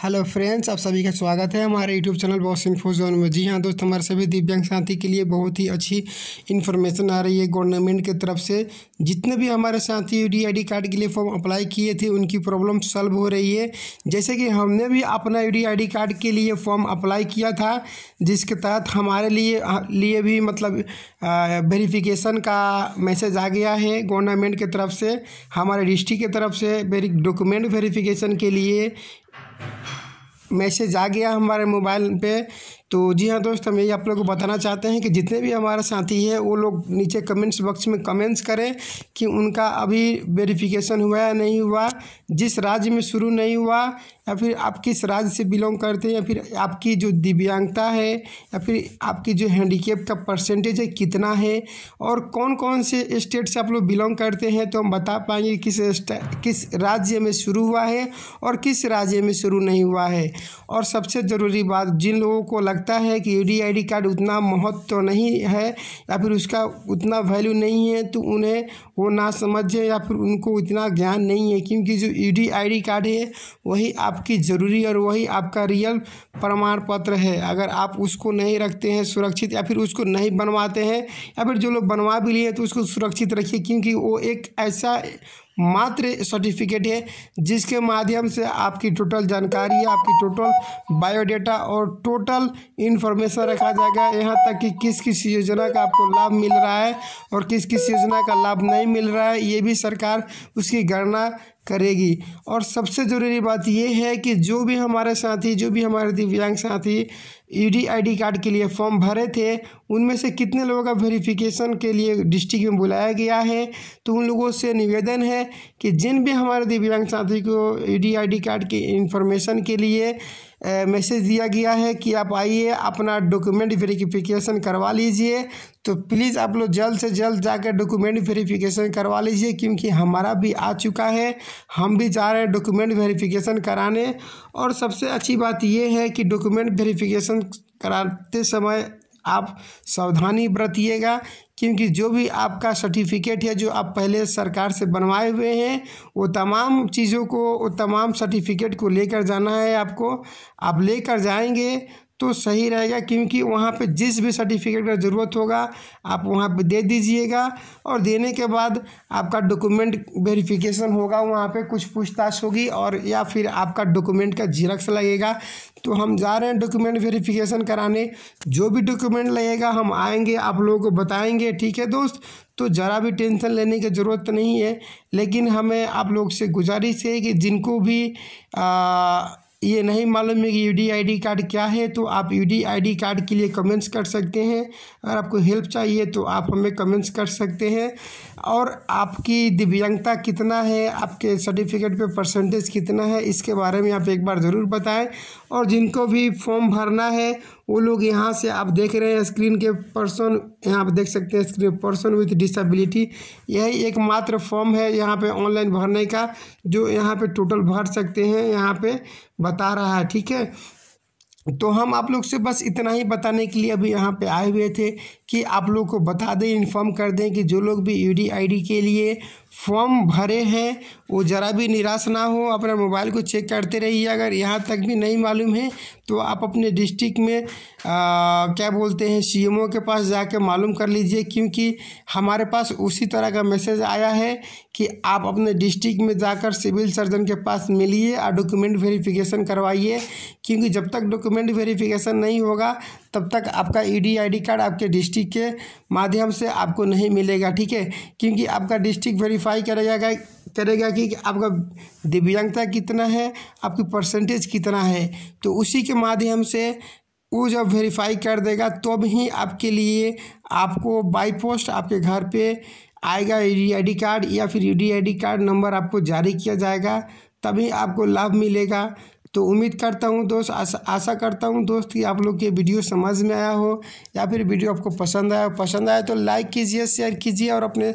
Hello friends, आप सभी का स्वागत है हमारे YouTube channel boss info zone में। जी हाँ दोस्त, हमारे सभी दिव्यांग साथी के लिए बहुत ही अच्छी इन्फॉर्मेशन आ रही है गवर्नमेंट की तरफ़ से। जितने भी हमारे साथी डी आई डी कार्ड के लिए फॉर्म अप्लाई किए थे, उनकी प्रॉब्लम सॉल्व हो रही है। जैसे कि हमने भी अपना डी आई डी कार्ड के लिए फॉर्म अप्लाई किया था, जिसके तहत हमारे लिए लिए भी मतलब वेरिफिकेशन का मैसेज आ गया है गवर्नमेंट की तरफ़ से। हमारे डिस्ट्रिक्ट की तरफ़ से डॉक्यूमेंट वेरिफिकेशन के लिए। मैसेज आ गया हमारे मोबाइल पे। तो जी हाँ दोस्त, हम यही आप लोग को बताना चाहते हैं कि जितने भी हमारे साथी हैं, वो लोग नीचे कमेंट्स बॉक्स में कमेंट्स करें कि उनका अभी वेरिफिकेशन हुआ या नहीं हुआ, जिस राज्य में शुरू नहीं हुआ या फिर आप किस राज्य से बिलोंग करते हैं या फिर आपकी जो दिव्यांगता है या फिर आपकी जो हैंडीकेप का परसेंटेज है कितना है और कौन कौन से स्टेट से आप लोग बिलोंग करते हैं तो हम बता पाएँगे किस किस राज्य में शुरू हुआ है और किस राज्य में शुरू नहीं हुआ है। और सबसे ज़रूरी बात, जिन लोगों को लगता है कि यू डी कार्ड उतना महत्व तो नहीं है या फिर उसका उतना वैल्यू नहीं है तो उन्हें वो ना समझे या फिर उनको इतना ज्ञान नहीं है, क्योंकि जो यू डी कार्ड है, वही आपकी ज़रूरी और वही आपका रियल प्रमाण पत्र है। अगर आप उसको नहीं रखते हैं, सुरक्षित या फिर उसको नहीं बनवाते हैं, या फिर जो लोग बनवा भी लिए तो उसको सुरक्षित रखिए, क्योंकि वो एक ऐसा मात्र सर्टिफिकेट है, जिसके माध्यम से आपकी टोटल जानकारी, आपकी टोटल बायोडेटा और टोटल इन्फॉर्मेशन रखा जाएगा। यहाँ तक कि किस किस योजना का आपको लाभ मिल रहा है और किस किस योजना का लाभ नहीं मिल रहा है, ये भी सरकार उसकी गणना करेगी। और सबसे ज़रूरी बात यह है कि जो भी हमारे साथी, जो भी हमारे दिव्यांग साथी ईडी, आईडी कार्ड के लिए फॉर्म भरे थे। उनमें से कितने लोगों का वेरिफिकेशन के लिए डिस्ट्रिक्ट में बुलाया गया है? तो उन लोगों से निवेदन है कि जिन भी हमारे दिव्यांग साथी को ईडी, आईडी कार्ड की इंफॉर्मेशन के लिए मैसेज दिया गया है कि आप आइए, अपना डॉक्यूमेंट वेरिफिकेशन करवा लीजिए। तो प्लीज़ आप लोग जल्द से जल्द जाकर डॉक्यूमेंट वेरिफिकेशन करवा लीजिए, क्योंकि हमारा भी आ चुका है। हम भी जा रहे हैं डॉक्यूमेंट वेरिफिकेशन कराने। और सबसे अच्छी बात यह है कि डॉक्यूमेंट वेरिफिकेशन कराते समय आप सावधानी बरतिएगा, क्योंकि जो भी आपका सर्टिफिकेट है, जो आप पहले सरकार से बनवाए हुए हैं, वो तमाम चीज़ों को, वो तमाम सर्टिफिकेट को लेकर जाना है आपको। आप लेकर जाएँगे तो सही रहेगा क्योंकि वहाँ पे जिस भी सर्टिफिकेट का ज़रूरत होगा आप वहाँ पे दे दीजिएगा और देने के बाद आपका डॉक्यूमेंट वेरिफिकेशन होगा वहाँ पे कुछ पूछताछ होगी और या फिर आपका डॉक्यूमेंट का जीरक्स लगेगा। तो हम जा रहे हैं डॉक्यूमेंट वेरिफिकेशन कराने। जो भी डॉक्यूमेंट लगेगा हम आएँगे आप लोगों को बताएँगे ठीक है दोस्त? तो ज़रा भी टेंशन लेने की ज़रूरत नहीं है। लेकिन हमें आप लोग से गुजारिश है कि जिनको भी आ, ये नहीं मालूम है कि यू डी कार्ड क्या है तो आप यू डी कार्ड के लिए कमेंट्स कर सकते हैं। अगर आपको हेल्प चाहिए तो आप हमें कमेंट्स कर सकते हैं। और आपकी दिव्यांगता कितना है, आपके सर्टिफिकेट पे परसेंटेज कितना है, इसके बारे में आप एक बार ज़रूर बताएँ। और जिनको भी फॉर्म भरना है वो लोग यहाँ से आप देख रहे हैं स्क्रीन के पर्सन यहाँ पर देख सकते हैं स्क्रीन पर्सन विथ डिसेबिलिटी यही एक मात्र फॉर्म है यहाँ पे ऑनलाइन भरने का, जो यहाँ पे टोटल भर सकते हैं, यहाँ पे बता रहा है, ठीक है? तो हम आप लोग से बस इतना ही बताने के लिए अभी यहाँ पे आए हुए थे कि आप लोग को बता दें इन्फॉर्म कर दें कि जो लोग भी यू डी के लिए फॉर्म भरे हैं वो ज़रा भी निराश ना हो अपना मोबाइल को चेक करते रहिए। अगर यहाँ तक भी नहीं मालूम है तो आप अपने डिस्ट्रिक्ट में आ, क्या बोलते हैं सीएमओ के पास जाके मालूम कर लीजिए क्योंकि हमारे पास उसी तरह का मैसेज आया है कि आप अपने डिस्ट्रिक्ट में जाकर सिविल सर्जन के पास मिलिए और डॉक्यूमेंट वेरिफिकेशन करवाइए क्योंकि जब तक डॉक्यूमेंट वेरिफिकेशन नहीं होगा तब तक आपका E D I D card आपके डिस्ट्रिक्ट के माध्यम से आपको नहीं मिलेगा, ठीक है? क्योंकि आपका डिस्ट्रिक्ट वेरीफाई करेगा करेगा कि आपका दिव्यांगता कितना है, आपकी परसेंटेज कितना है। तो उसी के माध्यम से वो जब वेरीफाई कर देगा, तब तो ही आपके लिए आपको बाई पोस्ट आपके घर पे आएगा ई डी कार्ड या फिर ई डी कार्ड नंबर आपको जारी किया जाएगा, तभी आपको लाभ मिलेगा। तो उम्मीद करता हूँ दोस्त आशा आशा करता हूँ दोस्त कि आप लोग के वीडियो समझ में आया हो या फिर वीडियो आपको पसंद आया पसंद आया तो लाइक कीजिए, शेयर कीजिए और अपने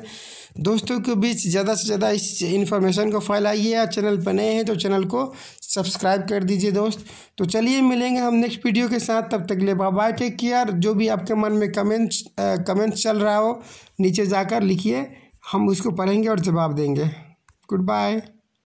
दोस्तों के बीच ज़्यादा से ज़्यादा इस इन्फॉर्मेशन को फैलाइए या चैनल पर नए हैं तो चैनल को सब्सक्राइब कर दीजिए दोस्त। तो चलिए मिलेंगे हम नेक्स्ट वीडियो के साथ, तब तक ले बाय टेक केयर जो भी आपके मन में कमेंट्स कमेंट्स चल रहा हो, नीचे जाकर लिखिए, हम उसको पढ़ेंगे और जवाब देंगे। Good bye